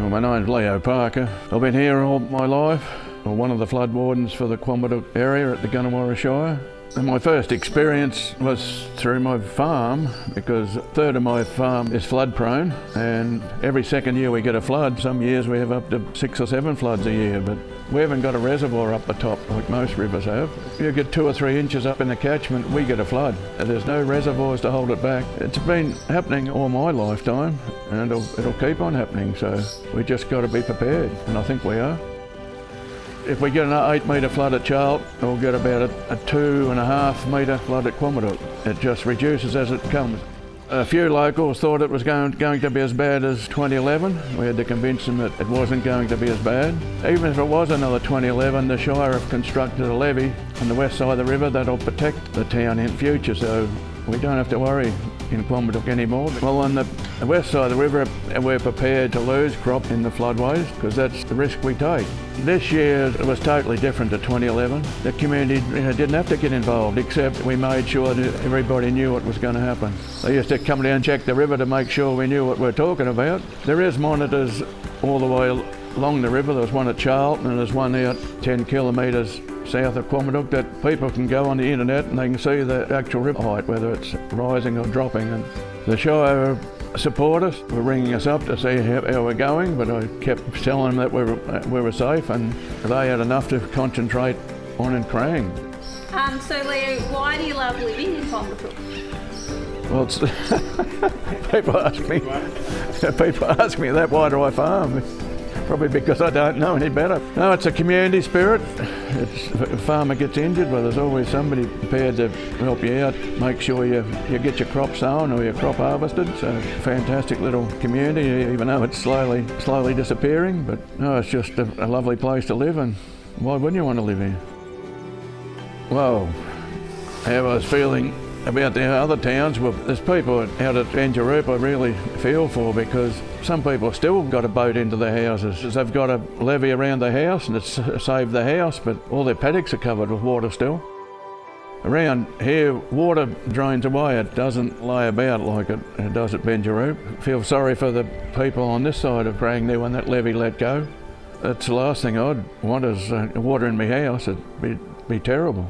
Well, my name's Leo Parker. I've been here all my life. I'm one of the flood wardens for the Quambatook area at the Gannawarra Shire. And my first experience was through my farm because a third of my farm is flood prone and every second year we get a flood. Some years we have up to six or seven floods a year but we haven't got a reservoir up the top like most rivers have. You get two or three inches up in the catchment, we get a flood. There's no reservoirs to hold it back. It's been happening all my lifetime and it'll, it'll keep on happening so we just got to be prepared and I think we are. If we get an eight metre flood at Charlton, we'll get about a, a two and a half metre flood at Quambatook. It just reduces as it comes. A few locals thought it was going, going to be as bad as 2011. We had to convince them that it wasn't going to be as bad. Even if it was another 2011, the Shire have constructed a levee on the west side of the river that'll protect the town in future, so we don't have to worry in Quambatook anymore. Well, on the west side of the river, we're prepared to lose crop in the floodways because that's the risk we take. This year it was totally different to 2011. The community you know, didn't have to get involved except we made sure that everybody knew what was going to happen. They used to come down and check the river to make sure we knew what we're talking about. There is monitors all the way along the river. There's one at Charlton and there's one out 10 kilometres south of Quambatook that people can go on the internet and they can see the actual river height, whether it's rising or dropping. And the Shire support us, were ringing us up to see how, how, we're going, but I kept telling them that we were, we were safe and they had enough to concentrate on in Kerang. Um, so Leo, why do you love living in Quambatook? Well, people ask me. People ask me that. Why do I farm? Probably because I don't know any better. No, it's a community spirit. It's, if a farmer gets injured, well, there's always somebody prepared to help you out, make sure you, you get your crop sown or your crop harvested. So, fantastic little community, even though it's slowly, slowly disappearing. But no, it's just a, a lovely place to live, and why wouldn't you want to live here? Well, how I was feeling about the other towns, well, there's people out at I really feel for because some people still got a boat into their houses. They've got a levee around the house and it's saved the house, but all their paddocks are covered with water still. Around here, water drains away. It doesn't lay about like it, it does at Benjeroop. Feel sorry for the people on this side of Craignie when that levee let go. That's the last thing I'd want is uh, water in my house. It'd be, be terrible.